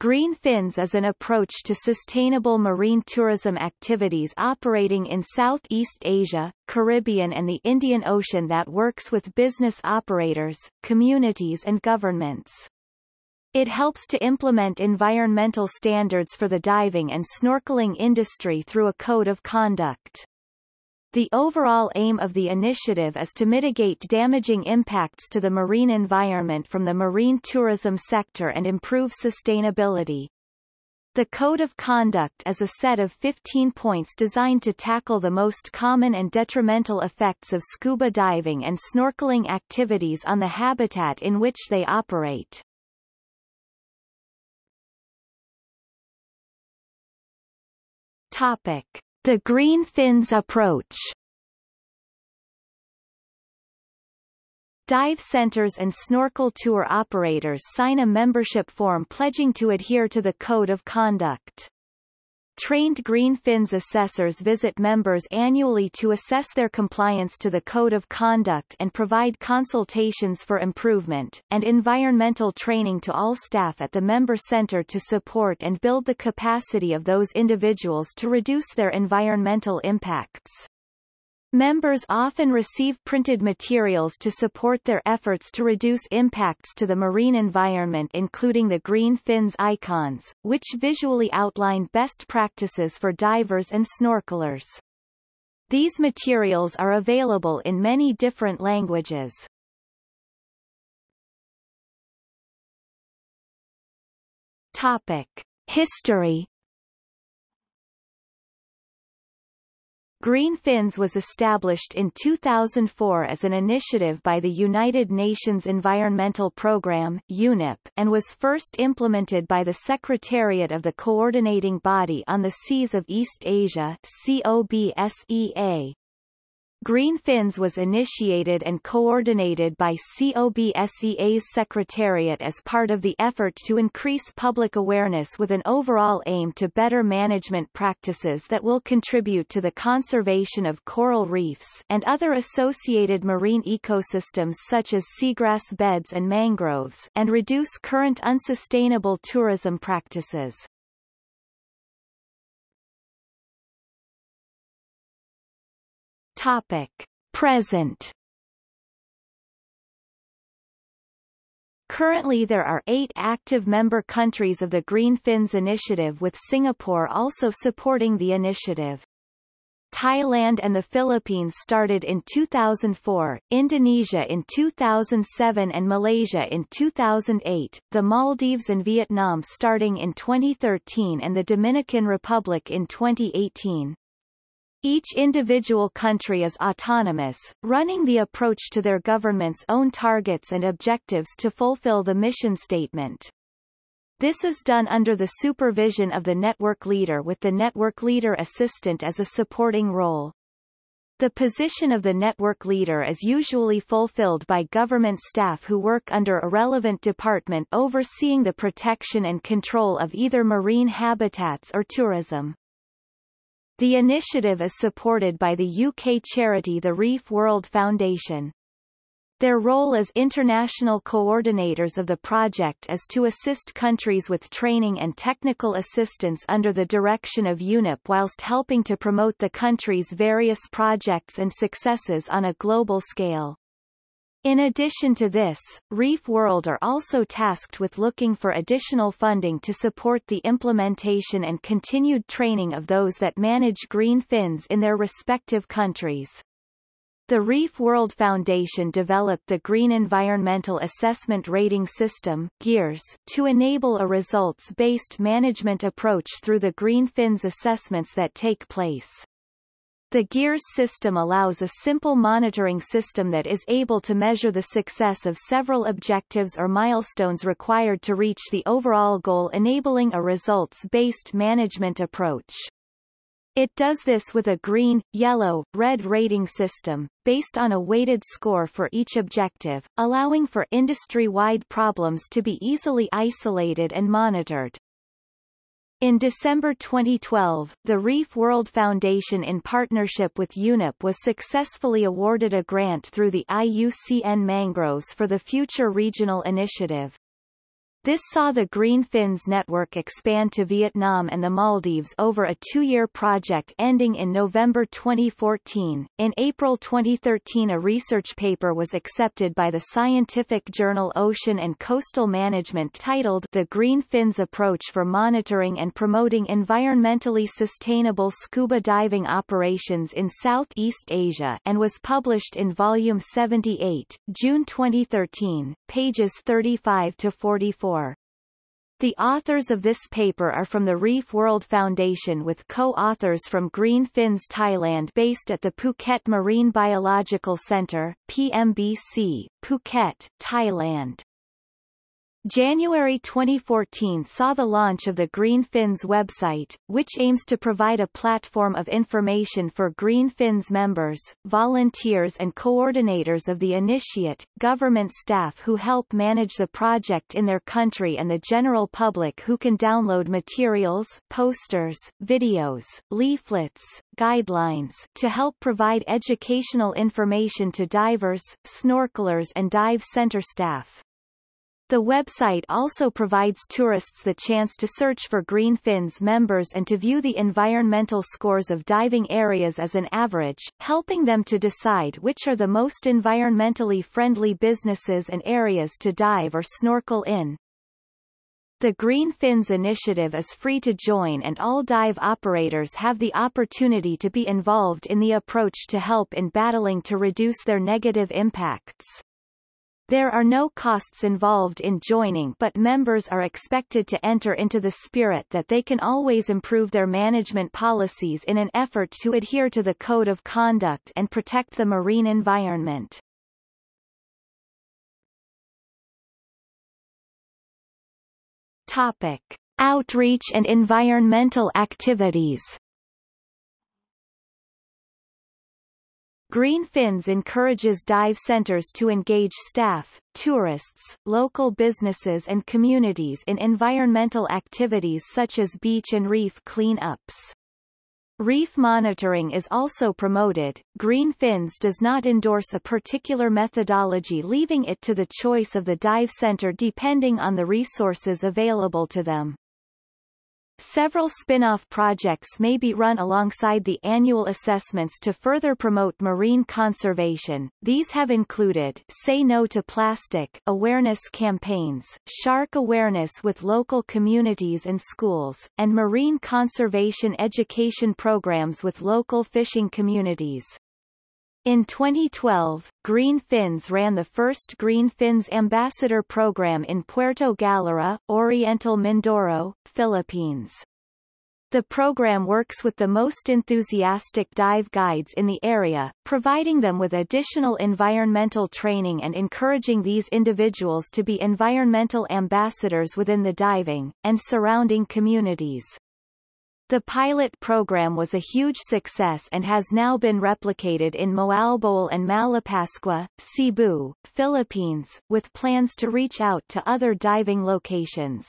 Green Fins is an approach to sustainable marine tourism activities operating in Southeast Asia, Caribbean and the Indian Ocean that works with business operators, communities and governments. It helps to implement environmental standards for the diving and snorkeling industry through a code of conduct. The overall aim of the initiative is to mitigate damaging impacts to the marine environment from the marine tourism sector and improve sustainability. The Code of Conduct is a set of 15 points designed to tackle the most common and detrimental effects of scuba diving and snorkeling activities on the habitat in which they operate. Topic. The Green Fins approach Dive centers and snorkel tour operators sign a membership form pledging to adhere to the Code of Conduct. Trained Green Fins assessors visit members annually to assess their compliance to the Code of Conduct and provide consultations for improvement, and environmental training to all staff at the member center to support and build the capacity of those individuals to reduce their environmental impacts. Members often receive printed materials to support their efforts to reduce impacts to the marine environment including the green fins icons, which visually outline best practices for divers and snorkelers. These materials are available in many different languages. Topic. History Green Fins was established in 2004 as an initiative by the United Nations Environmental Programme UNEP, and was first implemented by the Secretariat of the Coordinating Body on the Seas of East Asia COBSEA. Green Fins was initiated and coordinated by COBSEA's Secretariat as part of the effort to increase public awareness with an overall aim to better management practices that will contribute to the conservation of coral reefs and other associated marine ecosystems such as seagrass beds and mangroves and reduce current unsustainable tourism practices. Topic. Present Currently there are eight active member countries of the Green Fins Initiative with Singapore also supporting the initiative. Thailand and the Philippines started in 2004, Indonesia in 2007 and Malaysia in 2008, the Maldives and Vietnam starting in 2013 and the Dominican Republic in 2018. Each individual country is autonomous, running the approach to their government's own targets and objectives to fulfill the mission statement. This is done under the supervision of the network leader with the network leader assistant as a supporting role. The position of the network leader is usually fulfilled by government staff who work under a relevant department overseeing the protection and control of either marine habitats or tourism. The initiative is supported by the UK charity the Reef World Foundation. Their role as international coordinators of the project is to assist countries with training and technical assistance under the direction of UNEP whilst helping to promote the country's various projects and successes on a global scale. In addition to this, Reef World are also tasked with looking for additional funding to support the implementation and continued training of those that manage green fins in their respective countries. The Reef World Foundation developed the Green Environmental Assessment Rating System GEARS, to enable a results-based management approach through the green fins assessments that take place. The GEARS system allows a simple monitoring system that is able to measure the success of several objectives or milestones required to reach the overall goal enabling a results-based management approach. It does this with a green, yellow, red rating system, based on a weighted score for each objective, allowing for industry-wide problems to be easily isolated and monitored. In December 2012, the Reef World Foundation in partnership with UNEP was successfully awarded a grant through the IUCN Mangroves for the Future Regional Initiative. This saw the Green Fins network expand to Vietnam and the Maldives over a two-year project ending in November 2014. In April 2013 a research paper was accepted by the scientific journal Ocean and Coastal Management titled The Green Fins Approach for Monitoring and Promoting Environmentally Sustainable Scuba Diving Operations in Southeast Asia and was published in Volume 78, June 2013, pages 35 to 44. The authors of this paper are from the Reef World Foundation with co-authors from Green Fins Thailand based at the Phuket Marine Biological Centre, PMBC, Phuket, Thailand. January 2014 saw the launch of the Green Fins website, which aims to provide a platform of information for Green Fins members, volunteers and coordinators of the initiate, government staff who help manage the project in their country and the general public who can download materials, posters, videos, leaflets, guidelines to help provide educational information to divers, snorkelers and dive center staff. The website also provides tourists the chance to search for Green Fins members and to view the environmental scores of diving areas as an average, helping them to decide which are the most environmentally friendly businesses and areas to dive or snorkel in. The Green Fins initiative is free to join and all dive operators have the opportunity to be involved in the approach to help in battling to reduce their negative impacts. There are no costs involved in joining but members are expected to enter into the spirit that they can always improve their management policies in an effort to adhere to the code of conduct and protect the marine environment. Topic. Outreach and environmental activities Green Fins encourages dive centers to engage staff, tourists, local businesses and communities in environmental activities such as beach and reef clean-ups. Reef monitoring is also promoted. Green Fins does not endorse a particular methodology leaving it to the choice of the dive center depending on the resources available to them. Several spin-off projects may be run alongside the annual assessments to further promote marine conservation. These have included Say No to Plastic awareness campaigns, shark awareness with local communities and schools, and marine conservation education programs with local fishing communities. In 2012, Green Fins ran the first Green Fins Ambassador Program in Puerto Galera, Oriental Mindoro, Philippines. The program works with the most enthusiastic dive guides in the area, providing them with additional environmental training and encouraging these individuals to be environmental ambassadors within the diving, and surrounding communities. The pilot program was a huge success and has now been replicated in Moalboal and Malapascua, Cebu, Philippines, with plans to reach out to other diving locations.